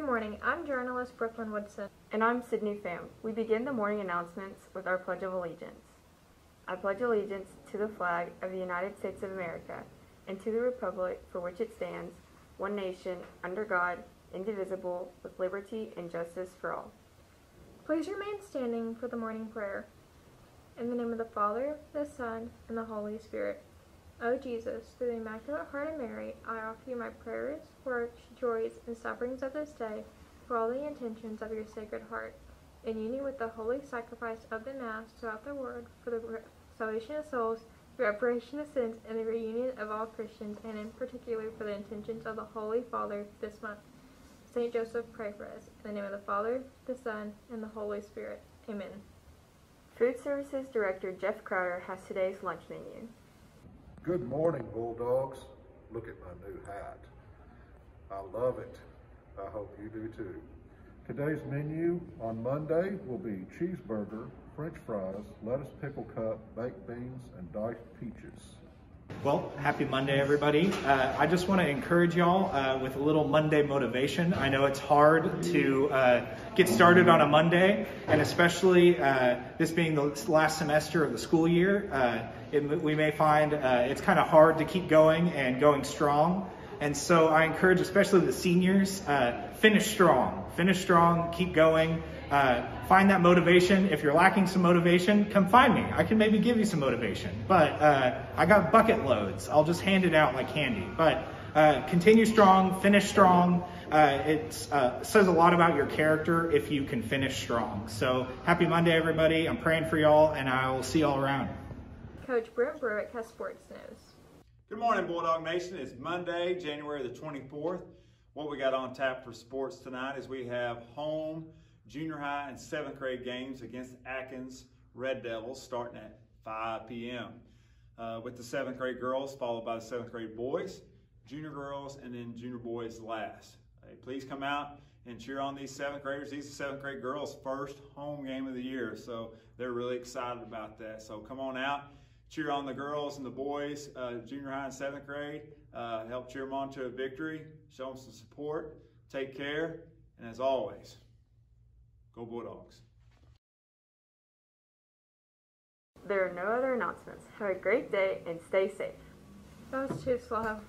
morning. I'm journalist Brooklyn Woodson. And I'm Sydney Pham. We begin the morning announcements with our Pledge of Allegiance. I pledge allegiance to the flag of the United States of America and to the republic for which it stands, one nation, under God, indivisible, with liberty and justice for all. Please remain standing for the morning prayer. In the name of the Father, the Son, and the Holy Spirit. O Jesus, through the Immaculate Heart of Mary, I offer you my prayers, works, joys, and sufferings of this day for all the intentions of your Sacred Heart, in union with the holy sacrifice of the Mass throughout the world for the salvation of souls, the reparation of sins, and the reunion of all Christians, and in particular for the intentions of the Holy Father this month. Saint Joseph, pray for us. In the name of the Father, the Son, and the Holy Spirit. Amen. Food Services Director Jeff Crowder has today's lunch menu. Good morning, Bulldogs. Look at my new hat. I love it. I hope you do too. Today's menu on Monday will be cheeseburger, french fries, lettuce pickle cup, baked beans, and diced peaches. Well, happy Monday, everybody. Uh, I just want to encourage y'all uh, with a little Monday motivation. I know it's hard to uh, get started on a Monday, and especially uh, this being the last semester of the school year, uh, it, we may find uh, it's kind of hard to keep going and going strong. And so I encourage, especially the seniors, finish strong. Finish strong, keep going. Uh, find that motivation. If you're lacking some motivation, come find me. I can maybe give you some motivation. But uh, I got bucket loads. I'll just hand it out like candy. But uh, continue strong, finish strong. Uh, it uh, says a lot about your character if you can finish strong. So happy Monday, everybody. I'm praying for y'all, and I will see y'all around. Coach Brent Bruick has sports news. Good morning, Bulldog Nation. It's Monday, January the 24th. What we got on tap for sports tonight is we have home junior high and seventh grade games against Atkins Red Devils starting at 5 p.m. Uh, with the seventh grade girls, followed by the seventh grade boys, junior girls, and then junior boys last. Hey, please come out and cheer on these seventh graders. These are seventh grade girls' first home game of the year, so they're really excited about that. So come on out, cheer on the girls and the boys, uh, junior high and seventh grade. Uh, help cheer them on to a victory, show them some support, take care, and as always, Go Bulldogs. There are no other announcements. Have a great day and stay safe. That was too slow.